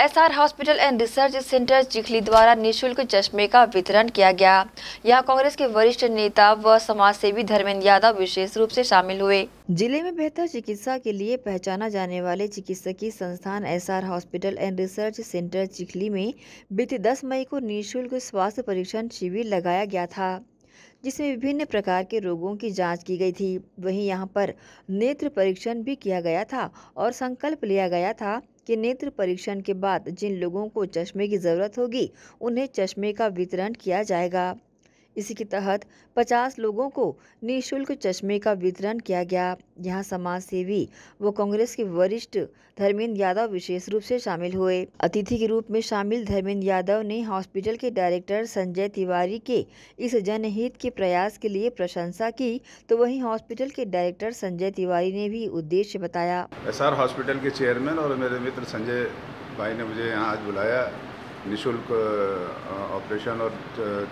SR hospital and research centre Chikhli द्वारा निशुल्क चश्मे का वितरण किया गया। यहाँ कांग्रेस के वरिष्ठ नेता व समाज सेवी धर्मेंद्र यादव विशेष रूप से शामिल हुए। ज़िले में बेहतर चिकित्सा के लिए पहचाना जाने वाले चिकित्सकीय संस्थान SR hospital and research centre Chikhli में बीते 10 मई को निःशुल्क स्वास्थ्य परीक्षण शिविर लगाया गया था, जिसमें विभिन्न प्रकार के रोगों की जाँच की गई थी। वहीं यहाँ पर नेत्र परीक्षण भी किया गया था और संकल्प लिया गया था कि नेत्र परीक्षण के बाद जिन लोगों को चश्मे की ज़रूरत होगी, उन्हें चश्मे का वितरण किया जाएगा। इसी के तहत 50 लोगों को निशुल्क चश्मे का वितरण किया गया। यहाँ समाज सेवी व कांग्रेस के वरिष्ठ धर्मेंद्र यादव विशेष रूप से शामिल हुए। अतिथि के रूप में शामिल धर्मेंद्र यादव ने हॉस्पिटल के डायरेक्टर संजय तिवारी के इस जनहित के प्रयास के लिए प्रशंसा की तो वहीं हॉस्पिटल के डायरेक्टर संजय तिवारी ने भी उद्देश्य बताया। एस हॉस्पिटल के चेयरमैन और मेरे मित्र संजय भाई ने मुझे यहाँ आज बुलाया। निशुल्क ऑपरेशन और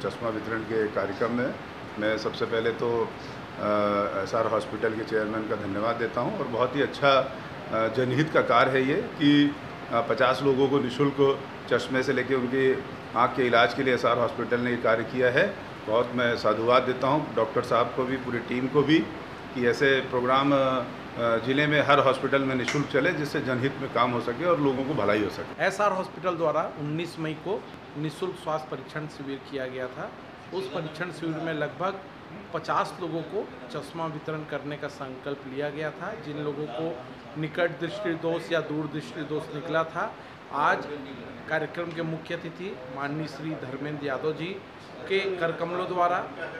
चश्मा वितरण के कार्यक्रम में मैं सबसे पहले तो एस आर हॉस्पिटल के चेयरमैन का धन्यवाद देता हूँ और बहुत ही अच्छा जनहित का कार्य है ये कि 50 लोगों को निशुल्क चश्मे से लेकर उनकी आँख के इलाज के लिए एस आर हॉस्पिटल ने ये कार्य किया है। बहुत मैं साधुवाद देता हूँ, डॉक्टर साहब को भी, पूरी टीम को भी कि ऐसे प्रोग्राम ज़िले में हर हॉस्पिटल में निःशुल्क चले जिससे जनहित में काम हो सके और लोगों को भलाई हो सके। एस आर हॉस्पिटल द्वारा 19 मई को निःशुल्क स्वास्थ्य परीक्षण शिविर किया गया था। उस परीक्षण शिविर में लगभग 50 लोगों को चश्मा वितरण करने का संकल्प लिया गया था। जिन लोगों को निकट दृष्टि दोष या दूर दृष्टि दोष निकला था आज कार्यक्रम के मुख्य अतिथि माननीय श्री धर्मेंद्र यादव जी के करकमलों द्वारा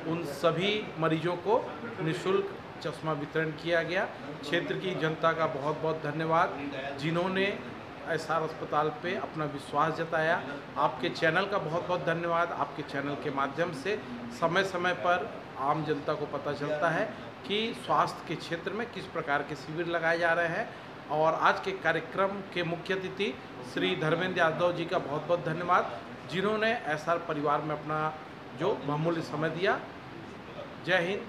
उन सभी मरीजों को निःशुल्क चश्मा वितरण किया गया। क्षेत्र की जनता का बहुत बहुत धन्यवाद, जिन्होंने एस आर अस्पताल पे अपना विश्वास जताया। आपके चैनल का बहुत बहुत धन्यवाद। आपके चैनल के माध्यम से समय समय पर आम जनता को पता चलता है कि स्वास्थ्य के क्षेत्र में किस प्रकार के शिविर लगाए जा रहे हैं। और आज के कार्यक्रम के मुख्य अतिथि श्री धर्मेंद्र यादव जी का बहुत बहुत धन्यवाद, जिन्होंने एसआर परिवार में अपना जो बहुमूल्य समय दिया। जय हिंद,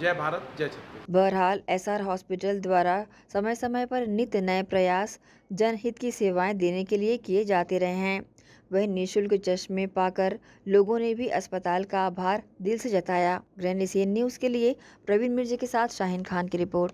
जय भारत, जय छत्तीस। बहरहाल, एसआर हॉस्पिटल द्वारा समय समय पर नित्य नए प्रयास जनहित की सेवाएँ देने के लिए किए जाते रहे हैं। वह निःशुल्क चश्मे पाकर लोगों ने भी अस्पताल का आभार दिल से जताया। ग्रैंड एशियन न्यूज़ के लिए प्रवीण मिर्जे के साथ शाहिन खान की रिपोर्ट।